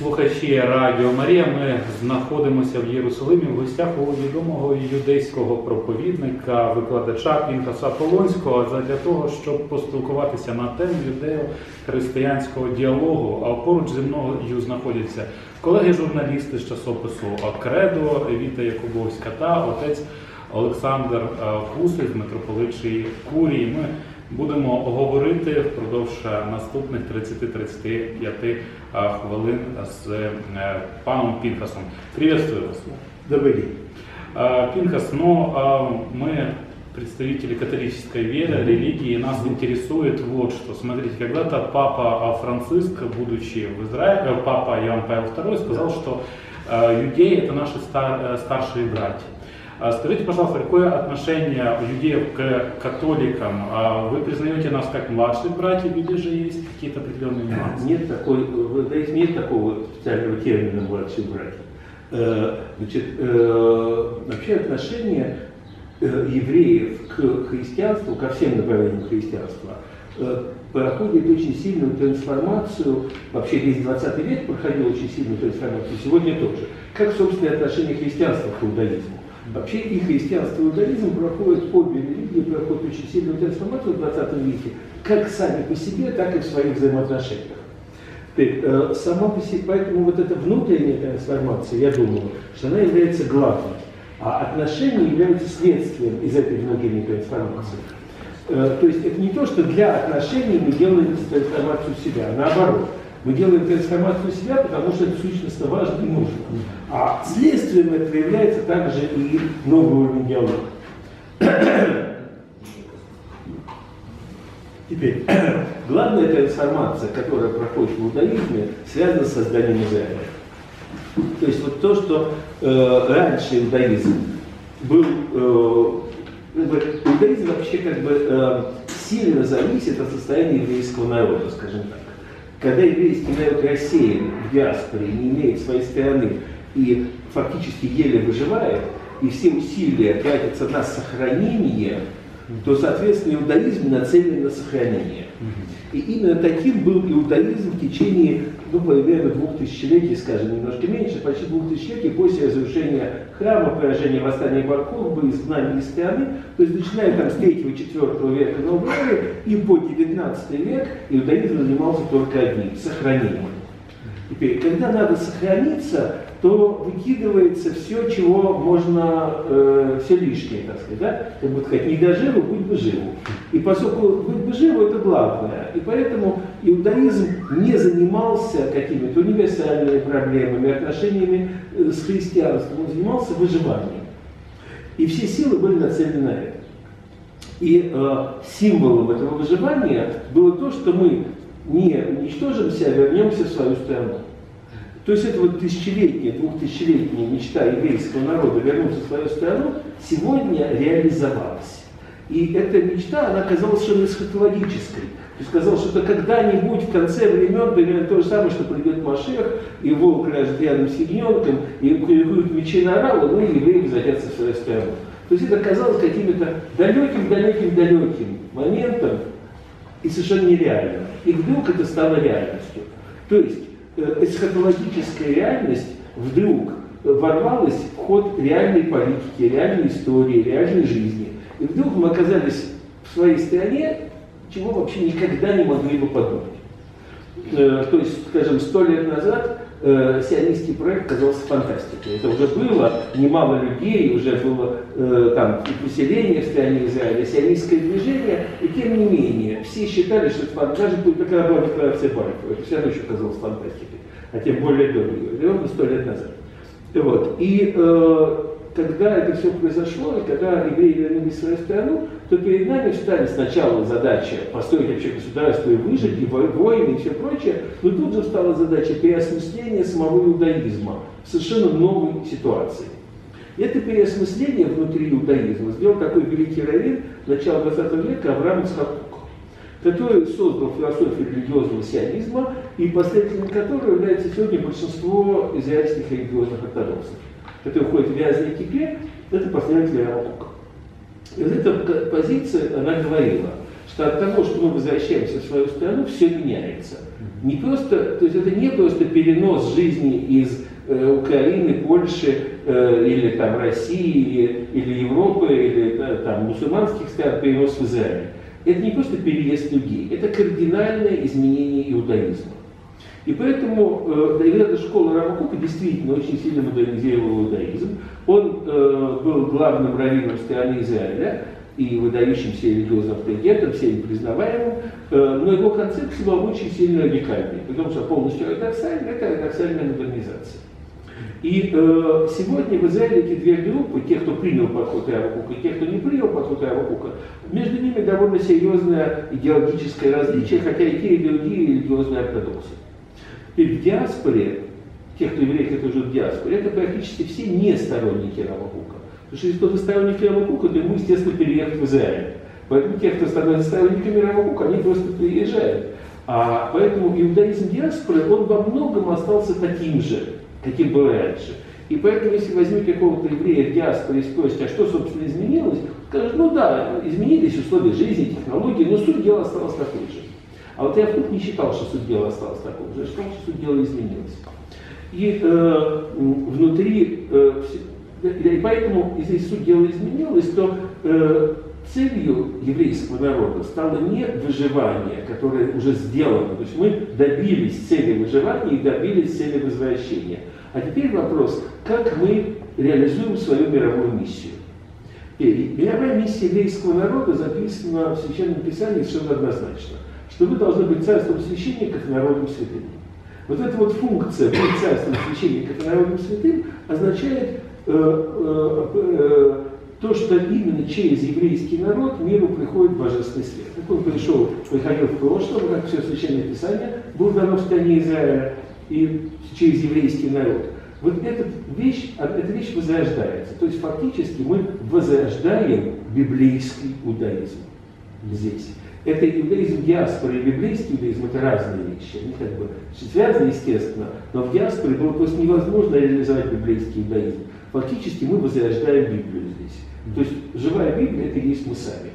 Слухачі Радіо Марія, ми знаходимося в Єрусалимі в гостях у відомого юдейського проповідника, викладача Пінхаса Полонського для того, щоб поспілкуватися на тему юдео-християнського діалогу. А поруч зі мною знаходяться колеги-журналісти з часопису Кредо, Віта Якубовська та отець Олександр е, Кусель з митрополитчої Курії. Ми будемо говорити впродовж наступних 30-35 е, хвилин з паном Пінхасом. Приветствую вас. Добрый день. Э, Пинхас, ну, э, мы представители католической веры, религии, нас интересует вот что. Смотрите, когда-то папа Франциск, будучи в Израиле, э, папа Иоанн Павел II сказал, что э, иудеи это наши стар- э, старшие братья. А Скажите, пожалуйста, какое отношение юдеев к католикам? А Вы признаете нас как младших братьев или же есть какие-то определенные нюансы? Нет, такой, иудаизме нет такого специального термина «младшие братья». Э, Значит, э, вообще отношение э, евреев к христианству, ко всем направлениям христианства, проходит очень сильную трансформацию, вообще весь 20 век проходил очень сильную трансформацию, сегодня тоже. Как, собственно, отношение христианства к иудаизму. Вообще и христианство, и иудаизм проходят, обе религии проходят очень сильную трансформацию в 20 веке, как сами по себе, так и в своих взаимоотношениях. Теперь, э, сама по себе, поэтому вот эта внутренняя трансформация, я думаю, что она является главной, а отношения являются следствием из этой внутренней трансформации. Э, то есть это не то, что для отношений мы делаем трансформацию себя, а наоборот. Мы делаем трансформацию себя, потому что это сущностно важно и нужно. А следствием этого является также и новый уровень диалога. Теперь, главная трансформация, которая проходит в иудаизме, связана с созданием Израиля. То есть вот то, что э, раньше иудаизм был, э, иудаизм вообще как бы э, сильно зависит от состояния еврейского народа, скажем так. Когда еврейский народ рассеян в диаспоре, не имеет своей страны и фактически еле выживает, и все усилия тратятся на сохранение, то, соответственно, иудаизм нацелен на сохранение. И именно таким был иудаизм в течение, ну, примерно двух тысячелетий, скажем, немножко меньше, почти двух тысячелетий после разрушения храма, поражения восстания Баркурба, изгнания из страны, то есть начиная там с 3-4 века новой эры и по 19 век иудаизм занимался только одним – сохранением. Теперь, когда надо сохраниться, то выкидывается все, чего можно, э, все лишнее, так сказать, да? Как бы сказать, не доживу, будь бы живу. И поскольку быть бы живу, это главное. И поэтому иудаизм не занимался какими-то универсальными проблемами, отношениями э, с христианством, он занимался выживанием. И все силы были нацелены на это. И э, символом этого выживания было то, что мы не уничтожимся, а вернемся в свою страну. То есть это вот тысячелетняя, двухтысячелетняя мечта еврейского народа вернуться в свою страну сегодня реализовалась. И эта мечта, она оказалась совершенно эсхатологической. То есть казалось, что это когда-нибудь в конце времен примерно то же самое, что придет Машех, и волк ляжет рядом с ягненком, и крикуют мечи на орала, ну и евреи возвратятся в свою страну. То есть это казалось каким-то далеким-далеким-далеким моментом и совершенно нереальным. И вдруг это стало реальностью. То есть э, эсхатологическая реальность вдруг ворвалась в ход реальной политики, реальной истории, реальной жизни. И вдруг мы оказались в своей стране, чего вообще никогда не могли бы подумать. Э, То есть, скажем, сто лет назад э, сионистский проект казался фантастикой. Это уже было немало людей, уже было э, там и поселение в стране Израиля, сионистское движение, и тем не менее, все считали, что это даже такая была декларация Бальфура, это все равно еще казалось фантастикой, а тем более до сто лет назад. Вот. И э, когда это все произошло, и когда евреи вернулись в свою страну, то перед нами встали сначала задача построить вообще государство и выжить, и во- войны, и все прочее, но тут же встала задача переосмысления самого иудаизма в совершенно новой ситуации. И это переосмысление внутри иудаизма сделал такой великий раввин начала 20 века Авраам Ицхакук, который создал философию религиозного сионизма и последователем которого является сегодня большинство израильских религиозных ортодоксов, которые входят в вязаные кипе, это последователи Равкука. И вот эта позиция, она говорила, что от того, что мы возвращаемся в свою страну, все меняется. Не просто, то есть это не просто перенос жизни из э, Украины, Польши э, или там России, или Европы, или э, там мусульманских стран, перенос в Израиль. Это не просто переезд людей, это кардинальное изменение иудаизма. И поэтому э, школа Рамакука действительно очень сильно модернизировала иудаизм. Он э, был главным раввином страны Израиля и выдающимся религиозным авторитетом, всеми признаваемым, э, но его концепция была очень сильно радикальной, потому что полностью ортодоксальная, это ортодоксальная модернизация. И э, сегодня в Израиле эти две группы, те, кто принял подход Равакука, и те, кто не принял подход Равакука, между ними довольно серьезное идеологическое различие, хотя и те, и другие религиозные ортодоксы. Теперь в диаспоре, те, кто евреи, кто живут в диаспоре, это практически все не сторонники Равакука. Потому что если кто-то сторонник Равакука, то ему, естественно, переехать в Израиль. Поэтому те, кто становятся сторонниками Равакука, они просто приезжают. А поэтому иудаизм диаспоры, он во многом остался таким же, каким был раньше. И поэтому, если возьмете какого-то еврея в диаспоре и спросите, а что, собственно, изменилось, скажут, ну да, изменились условия жизни, технологии, но суть дела осталась такой же. А вот я вдруг не считал, что суть дела осталась такой же, я считал, что суть дела изменилась. И э, внутри, э, и поэтому, если суть дела изменилась, то э, целью еврейского народа стало не выживание, которое уже сделано. То есть мы добились цели выживания и добились цели возвращения. А теперь вопрос, как мы реализуем свою мировую миссию. И мировая миссия еврейского народа записана в Священном Писании совершенно однозначно, что вы должны быть царством священников и народом святым. Вот эта вот функция быть царством священников и народом святым означает э, э, э, то, что именно через еврейский народ миру приходит божественный свет. Так он пришел, приходил в прошлом, как все Священное Писание, был дано в стране Израиля и через еврейский народ. Вот эта вещь, эта вещь возрождается. То есть фактически мы возрождаем библейский иудаизм здесь. Это иудаизм диаспоры и библейский иудаизм это разные вещи. Они как бы связаны, естественно, но в диаспоре было просто невозможно реализовать библейский иудаизм. Фактически мы возрождаем Библию здесь. То есть живая Библия это и есть мы сами.